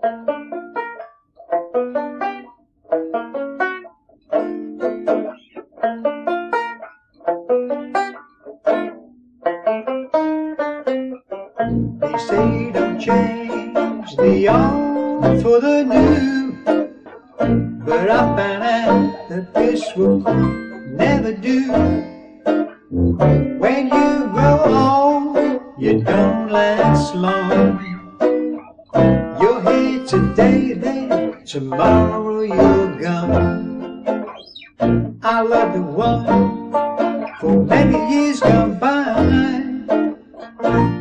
They say don't change the old for the new. But I found out that this will never do. When you grow old, you don't last long. Today, then tomorrow you're gone. I loved the one for many years gone by.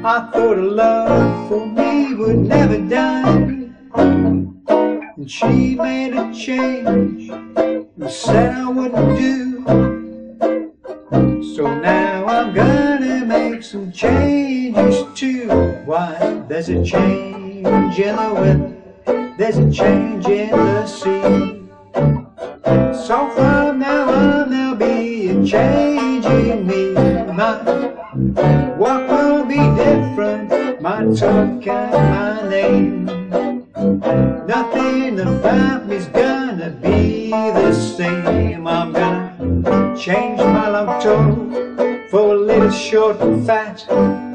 I thought a love for me would never die. And she made a change and said I wouldn't do. So now I'm gonna make some changes too. Why? There's a change in the weather, there's a change in the sea. So from now on there'll be a change in me. My walk will be different, my talk and my name. Nothing about me's gonna be the same. I'm gonna change my long toe for a little short and fat.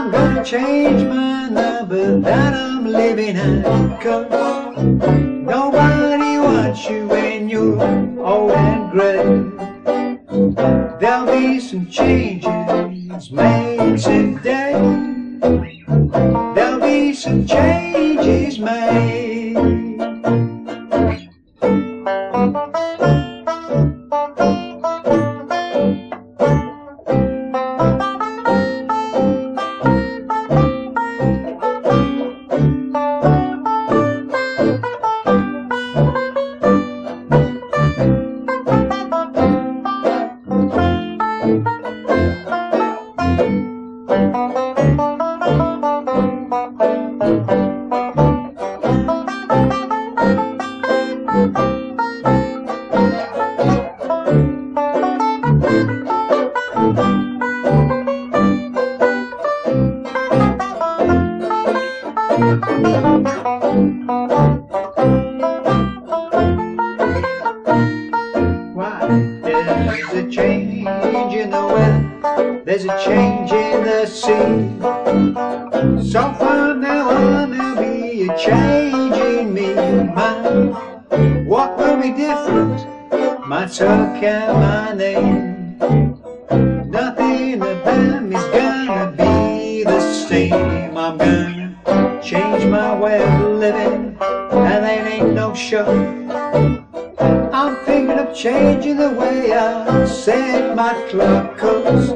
I'm gonna change my number that I'm living at. Cause nobody wants you when you're old and gray. There'll be some changes made today. There'll be some changes made. Why there's a change in the weather, there's a change in the sea. So from now on there'll be a change in me. My walk will be different, my talk and my name. Nothing about me's gonna be the same. I'm gonna way of living, and that ain't no show. I'm thinking of changing the way I set my clock Cause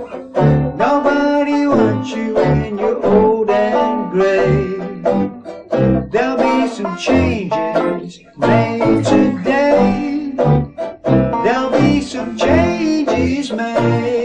nobody wants you when you're old and gray. There'll be some changes made today. There'll be some changes made